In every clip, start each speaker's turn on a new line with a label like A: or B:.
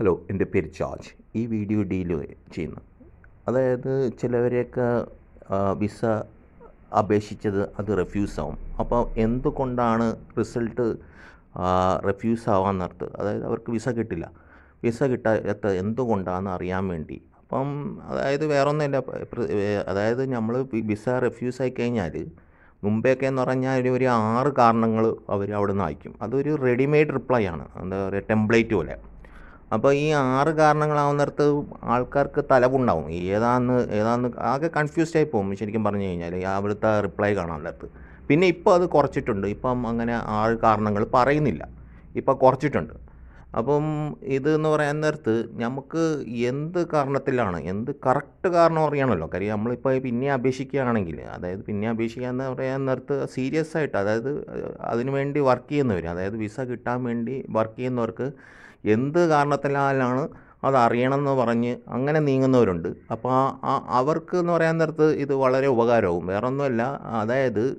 A: Hello എന്റെ പേര് George. ഈ വീഡിയോ ഡീൽ ചെയ്യുന്നു. അതായത് ചിലവരെയൊക്കെ വിസ അപേക്ഷിച്ചത് അത് റെഫ്യൂസ് ആവും അപ്പോൾ എന്തുകൊണ്ടാണ് റിസൾട്ട് റെഫ്യൂസ് ആവാൻ അതായത് അവർക്ക് വിസ കിട്ടില്ല. വിസ കിട്ടാത്ത എന്തുകൊണ്ടാണെന്ന് അറിയാൻ വേണ്ടി. അപ്പം അതായത് വേറൊന്നുമില്ല. അതായത് നമ്മൾ വിസ റെഫ്യൂസ് ആയി കഴിഞ്ഞാൽ മുമ്പേയൊക്കെ എന്ന് പറഞ്ഞാൽ ഒരു ആറ് കാരണങ്ങൾ അവർ അവിടെ നിന്ന് അയക്കും. അതൊരു റെഡിമെയ്ഡ് റിപ്ലൈ ആണ്. എന്താ പറയുക ടെംപ്ലേറ്റ് പോലെ. അപ്പോൾ ഈ ആറ് കാരണങ്ങളാവുന്നിടത്ത് ആൾക്കാർക്ക് തലവുണ്ടാവും. ഏതാന്ന് ഏതാന്ന് ആകെ കൺഫ്യൂസ്ഡ് ആയി പോകും. ശരിക്കും പറഞ്ഞു കഴിഞ്ഞാൽ അവിടുത്തെ റിപ്ലൈ കാണാൻ നേരത്ത് പിന്നെ ഇപ്പോൾ അത് കുറച്ചിട്ടുണ്ട്. ഇപ്പം അങ്ങനെ ആറ് കാരണങ്ങൾ പറയുന്നില്ല. ഇപ്പം കുറച്ചിട്ടുണ്ട്. അപ്പം ഇത് എന്ന് പറയാൻ നേരത്ത് നമുക്ക് എന്ത് കാരണത്തിലാണ് എന്ത് കറക്റ്റ് കാരണം അറിയണമല്ലോ കാര്യം നമ്മളിപ്പോൾ പിന്നെ അപേക്ഷിക്കുകയാണെങ്കിൽ അതായത് പിന്നെ അപേക്ഷിക്കുക എന്ന് പറയാൻ നേരത്ത് സീരിയസ് ആയിട്ട് അതായത് അതിനു വേണ്ടി വർക്ക് ചെയ്യുന്നവർ അതായത് വിസ കിട്ടാൻ വേണ്ടി വർക്ക് ചെയ്യുന്നവർക്ക് എന്ത് കാരണത്തിലാണ് അത് എന്ന് പറഞ്ഞ് അങ്ങനെ നീങ്ങുന്നവരുണ്ട്. അപ്പോൾ ആ- അവർക്ക് എന്ന് പറയാൻ നേരത്ത് ഇത് വളരെ ഉപകാരവും. വേറൊന്നുമല്ല അതായത്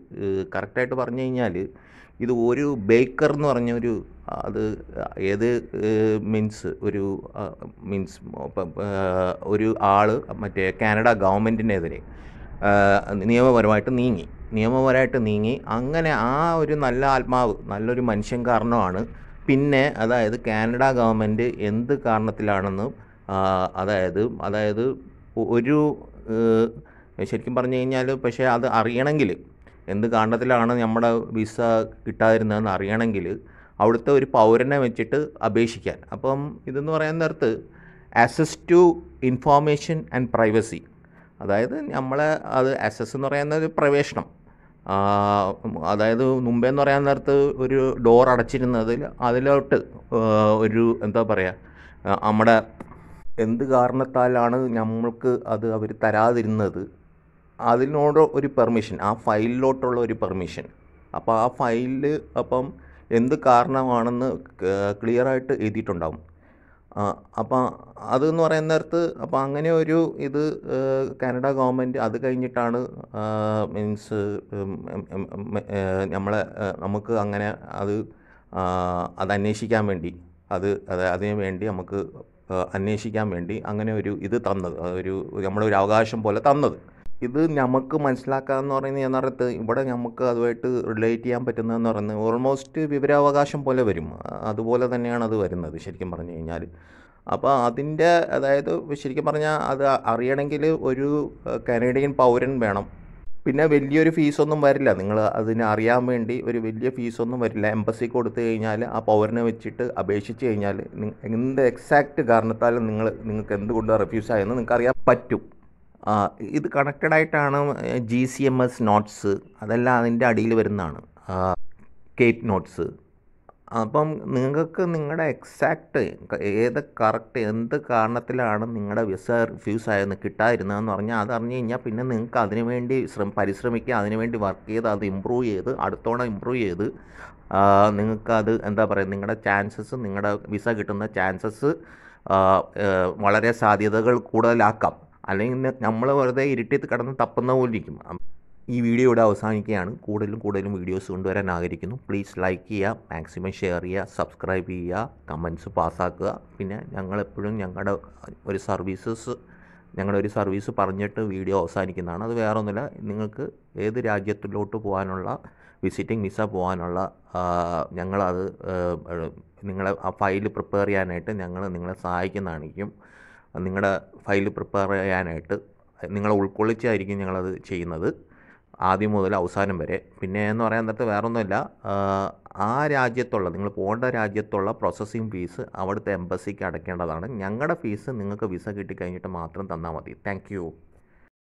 A: കറക്റ്റായിട്ട് പറഞ്ഞു കഴിഞ്ഞാൽ ഇത് ഒരു ബേക്കർ എന്ന് പറഞ്ഞ ഒരു അത് ഏത് മീൻസ് ഒരു മീൻസ് ഒരു ആൾ മറ്റേ കാനഡ ഗവൺമെന്റിനെതിരെ നിയമപരമായിട്ട് നീങ്ങി. നിയമപരമായിട്ട് നീങ്ങി. അങ്ങനെ ആ ഒരു നല്ല ആത്മാവ് നല്ലൊരു മനുഷ്യൻ കാരണമാണ് പിന്നെ അതായത് കാനഡ ഗവൺമെന്റ് എന്ത് കാരണത്തിലാണെന്ന് അതായത് അതായത് ഒരു ശരിക്കും പറഞ്ഞു കഴിഞ്ഞാൽ പക്ഷേ അത് അറിയണമെങ്കിൽ എന്ത് കാരണത്തിലാണ് നമ്മുടെ വിസ കിട്ടാതിരുന്നതെന്ന് അറിയണമെങ്കിൽ അവിടുത്തെ ഒരു പൗരനെ വെച്ചിട്ട് അപേക്ഷിക്കാൻ. അപ്പം ഇതെന്ന് പറയാൻ നേരത്ത് access to information and privacy അതായത് നമ്മളെ അത് ആക്സസ് എന്ന് പറയുന്നത് പ്രവേശനം. അതായത് മുമ്പേ എന്ന് പറയാൻ നേരത്ത് ഒരു ഡോർ അടച്ചിരുന്നതിൽ അതിലോട്ട് ഒരു എന്താ പറയുക നമ്മുടെ എന്ത് കാരണത്താലാണ് നമ്മൾക്ക് അത് അവർ തരാതിരുന്നത്? അതിനോട് ഒരു പെർമിഷൻ ആ ഫയലിലോട്ടുള്ള ഒരു പെർമിഷൻ അപ്പോൾ ആ ഫയലിൽ അപ്പം എന്ത് കാരണമാണെന്ന് ക്ലിയറായിട്ട് എഴുതിയിട്ടുണ്ടാവും. ആ, അപ്പം അതെന്ന് പറയുന്ന നേരത്ത് അപ്പം അങ്ങനെ ഒരു ഇത് കാനഡ ഗവൺമെന്റ് അത് കഴിഞ്ഞിട്ടാണ് മീൻസ് നമ്മളെ നമുക്ക് അങ്ങനെ അത് അത് അന്വേഷിക്കാൻ വേണ്ടി അത് അത് അതിന് വേണ്ടി നമുക്ക് അന്വേഷിക്കാൻ വേണ്ടി അങ്ങനെ ഒരു ഇത് തന്നത്. ഒരു നമ്മളൊരു അവകാശം പോലെ തന്നത്. ഇത് നമുക്ക് മനസ്സിലാക്കാമെന്ന് പറയുന്നത് ഞാൻ അറിയത്ത്? ഇവിടെ നമുക്ക് അതുമായിട്ട് റിലേറ്റ് ചെയ്യാൻ പറ്റുന്നതെന്ന് പറയുന്നത് ഓൾമോസ്റ്റ് വിവരാവകാശം പോലെ വരും. അതുപോലെ തന്നെയാണ് അത് വരുന്നത് ശരിക്കും പറഞ്ഞു കഴിഞ്ഞാൽ അപ്പോൾ അതിന്റെ അതായത് ശരിക്കും പറഞ്ഞാൽ അത് അറിയണമെങ്കിൽ ഒരു കനേഡിയൻ പൗരൻ വേണം. പിന്നെ വലിയൊരു ഫീസൊന്നും വരില്ല. നിങ്ങൾ അതിനെ അറിയാൻ വേണ്ടി ഒരു വലിയ ഫീസൊന്നും വരില്ല. എംബസി കൊടുത്തു കഴിഞ്ഞാൽ ആ പൗരനെ വെച്ചിട്ട് അപേക്ഷിച്ച് കഴിഞ്ഞാൽ എന്ത് എക്സാക്റ്റ് കാരണത്താലും നിങ്ങൾ നിങ്ങൾക്ക് എന്തുകൊണ്ട് റിഫ്യൂസ് ആയെന്ന് നിങ്ങൾക്ക് അറിയാൻ പറ്റും. ഇത് കണക്റ്റഡ് ആയിട്ടാണ് G C M S notes അതെല്ലാം അതിന്റെ അടിയിൽ വരുന്നതാണ്. കേറ്റ് നോട്ട്സ് അപ്പം നിങ്ങൾക്ക് നിങ്ങളുടെ എക്സാക്റ്റ് ഏത് കറക്റ്റ് എന്ത് കാരണത്തിലാണ് നിങ്ങളുടെ വിസ റിഫ്യൂസ് ആയെന്ന് കിട്ടാതിരുന്നതെന്ന് പറഞ്ഞാൽ അത് അറിഞ്ഞു കഴിഞ്ഞാൽ പിന്നെ നിങ്ങൾക്ക് അതിനുവേണ്ടി ശ്രമ പരിശ്രമിക്കുക അതിനുവേണ്ടി വർക്ക് ചെയ്ത് അത് ഇമ്പ്രൂവ് ചെയ്ത് അടുത്തോണം ഇമ്പ്രൂവ് ചെയ്ത് നിങ്ങൾക്കത് എന്താ പറയുക നിങ്ങളുടെ ചാൻസസ് നിങ്ങളുടെ വിസ കിട്ടുന്ന ചാൻസസ് വളരെ സാധ്യതകൾ കൂടുതലാക്കാം. അല്ലെങ്കിൽ നമ്മൾ വെറുതെ ഇരുട്ടിൽ കിടന്ന് തപ്പുന്ന പോലെ ഇരിക്കും. ഈ വീഡിയോ ഇവിടെ അവസാനിക്കുകയാണ്. കൂടുതലും കൂടുതലും വീഡിയോസ് കൊണ്ടുവരാൻ ആഗ്രഹിക്കുന്നു. പ്ലീസ് ലൈക്ക് ചെയ്യുക മാക്സിമം ഷെയർ ചെയ്യുക സബ്സ്ക്രൈബ് ചെയ്യുക കമൻസ് പാസ്സാക്കുക. പിന്നെ ഞങ്ങളെപ്പോഴും ഞങ്ങളുടെ ഒരു സർവീസസ് ഞങ്ങളുടെ ഒരു സർവീസ് പറഞ്ഞിട്ട് വീഡിയോ അവസാനിക്കുന്നതാണ്. അത് വേറെ ഒന്നുമില്ല നിങ്ങൾക്ക് ഏത് രാജ്യത്തിലോട്ട് പോകാനുള്ള വിസിറ്റിംഗ് വിസ പോകാനുള്ള ഞങ്ങളത് നിങ്ങളെ ആ ഫയൽ പ്രിപ്പയർ ചെയ്യാനായിട്ട് ഞങ്ങൾ നിങ്ങളെ സഹായിക്കുന്നതായിരിക്കും. നിങ്ങളുടെ ഫയൽ പ്രിപ്പയർ ചെയ്യാനായിട്ട് നിങ്ങളെ ഉൾക്കൊള്ളിച്ചായിരിക്കും ഞങ്ങളത് ചെയ്യുന്നത് ആദ്യം മുതൽ അവസാനം വരെ. പിന്നെ എന്ന് പറയാൻ നേരത്തെ വേറെ ഒന്നുമില്ല ആ രാജ്യത്തുള്ള നിങ്ങൾ പോകേണ്ട രാജ്യത്തുള്ള പ്രോസസ്സിങ് ഫീസ് അവിടുത്തെ എംബസിക്ക് അടയ്ക്കേണ്ടതാണ്. ഞങ്ങളുടെ ഫീസ് നിങ്ങൾക്ക് വിസ കിട്ടിക്കഴിഞ്ഞിട്ട് മാത്രം തന്നാൽ മതി. താങ്ക്